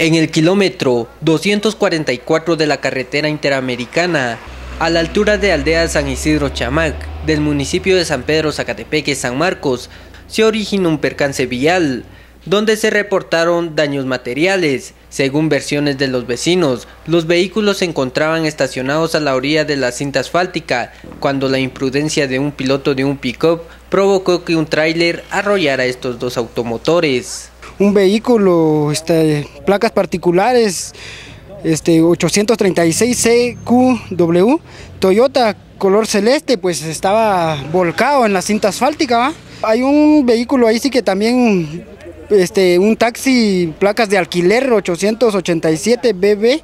En el kilómetro 244 de la carretera interamericana, a la altura de aldea San Isidro Chamac, del municipio de San Pedro Zacatepeque San Marcos, se originó un percance vial, donde se reportaron daños materiales. Según versiones de los vecinos, los vehículos se encontraban estacionados a la orilla de la cinta asfáltica, cuando la imprudencia de un piloto de un pick-up provocó que un tráiler arrollara estos dos automotores un vehículo, este, placas particulares, este 836 CQW, Toyota color celeste, pues estaba volcado en la cinta asfáltica. Hay un vehículo ahí sí que también, este, un taxi, placas de alquiler 887 BB.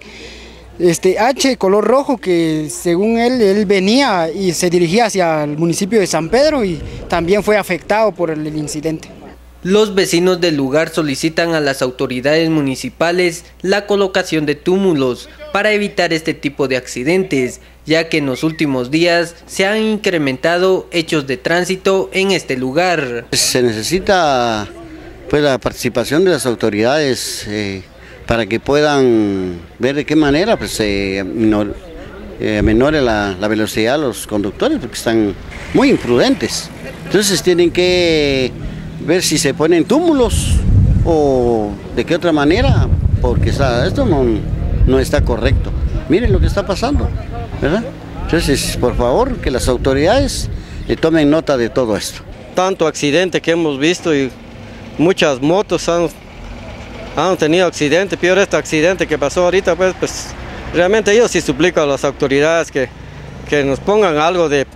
Este H color rojo que según él él venía y se dirigía hacia el municipio de San Pedro y también fue afectado por el incidente. Los vecinos del lugar solicitan a las autoridades municipales la colocación de túmulos para evitar este tipo de accidentes, ya que en los últimos días se han incrementado hechos de tránsito en este lugar. Se necesita pues, la participación de las autoridades eh, para que puedan ver de qué manera pues, se eh, la, la velocidad a los conductores, porque están muy imprudentes. Entonces tienen que ver si se ponen túmulos o de qué otra manera, porque esto no, no está correcto. Miren lo que está pasando, ¿verdad? Entonces, por favor, que las autoridades eh, tomen nota de todo esto. Tanto accidente que hemos visto y muchas motos han, han tenido accidente, peor este accidente que pasó ahorita, pues, pues realmente yo sí suplico a las autoridades que, que nos pongan algo de,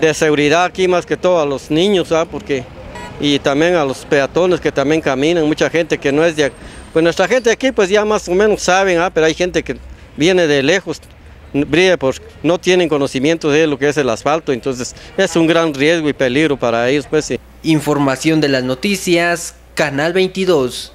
de seguridad aquí, más que todo a los niños, ¿ah? porque y también a los peatones que también caminan, mucha gente que no es de pues nuestra gente aquí pues ya más o menos saben, ¿ah? pero hay gente que viene de lejos, pues no tienen conocimiento de lo que es el asfalto, entonces es un gran riesgo y peligro para ellos. Pues, Información de las noticias, Canal 22.